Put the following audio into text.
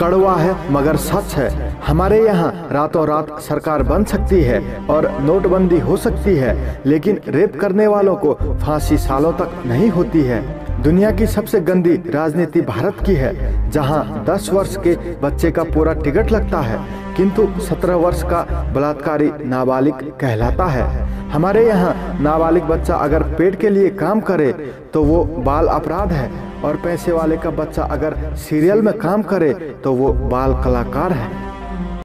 कड़वा है, मगर सच है। हमारे यहाँ रातों रात सरकार बन सकती है और नोटबंदी हो सकती है, लेकिन रेप करने वालों को फांसी सालों तक नहीं होती है। दुनिया की सबसे गंदी राजनीति भारत की है, जहाँ 10 वर्ष के बच्चे का पूरा टिकट लगता है, किंतु 17 वर्ष का बलात्कारी नाबालिग कहलाता है। हमारे यहाँ नाबालिग बच्चा अगर पेट के लिए काम करे तो वो बाल अपराध है। और पैसे वाले का बच्चा अगर सीरियल में काम करे तो वो बाल कलाकार है।